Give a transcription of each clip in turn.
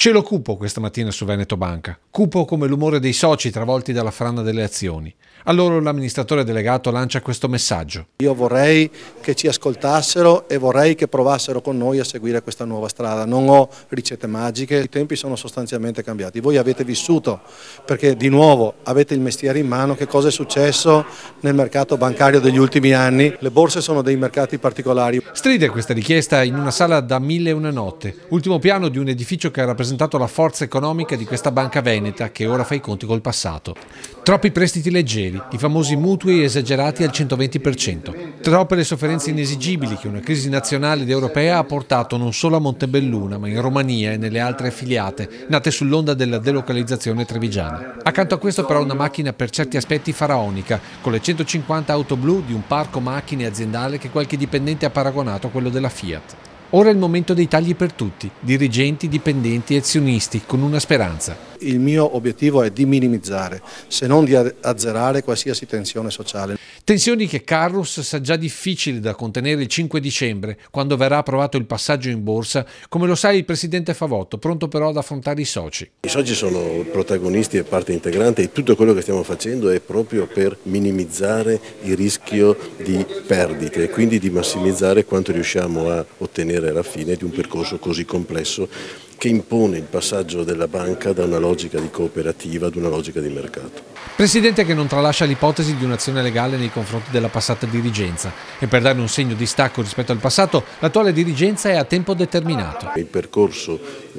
Cielo cupo questa mattina su Veneto Banca, cupo come l'umore dei soci travolti dalla frana delle azioni. A loro l'amministratore delegato lancia questo messaggio. Io vorrei che ci ascoltassero e vorrei che provassero con noi a seguire questa nuova strada. Non ho ricette magiche, i tempi sono sostanzialmente cambiati. Voi avete vissuto, perché di nuovo avete il mestiere in mano, che cosa è successo nel mercato bancario degli ultimi anni. Le borse sono dei mercati particolari. Stride questa richiesta in una sala da mille e una notte, ultimo piano di un edificio che ha rappresentato la forza economica di questa banca veneta che ora fa i conti col passato. Troppi prestiti leggeri, i famosi mutui esagerati al 120%. Troppe le sofferenze inesigibili che una crisi nazionale ed europea ha portato non solo a Montebelluna, ma in Romania e nelle altre affiliate, nate sull'onda della delocalizzazione trevigiana. Accanto a questo però una macchina per certi aspetti faraonica, con le 150 auto blu di un parco macchine aziendale che qualche dipendente ha paragonato a quello della Fiat. Ora è il momento dei tagli per tutti, dirigenti, dipendenti e azionisti, con una speranza. Il mio obiettivo è di minimizzare, se non di azzerare qualsiasi tensione sociale. Tensioni che Carrus sa già difficili da contenere il 5 dicembre, quando verrà approvato il passaggio in borsa, come lo sa il presidente Favotto, pronto però ad affrontare i soci. I soci sono protagonisti e parte integrante e tutto quello che stiamo facendo è proprio per minimizzare il rischio di perdite e quindi di massimizzare quanto riusciamo a ottenere alla fine di un percorso così complesso che impone il passaggio della banca da una logica di cooperativa ad una logica di mercato. Presidente che non tralascia l'ipotesi di un'azione legale nei confronti della passata dirigenza e per dare un segno di stacco rispetto al passato l'attuale dirigenza è a tempo determinato. Il percorso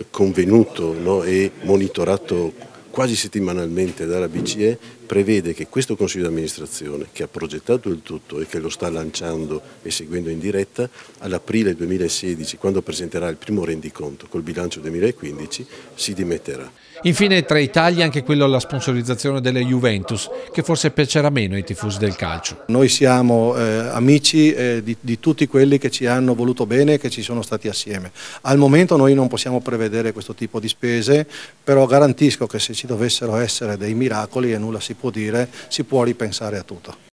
convenuto no, e monitorato quasi settimanalmente dalla BCE prevede che questo Consiglio di amministrazione che ha progettato il tutto e che lo sta lanciando e seguendo in diretta all'aprile 2016 quando presenterà il primo rendiconto col bilancio 2015 si dimetterà. Infine tra i tagli anche quello alla sponsorizzazione delle Juventus che forse piacerà meno ai tifosi del calcio. Noi siamo eh, amici eh, di, di tutti quelli che ci hanno voluto bene e che ci sono stati assieme. Al momento noi non possiamo prevedere questo tipo di spese però garantisco che se ci dovessero essere dei miracoli e nulla si può dire, si può ripensare a tutto.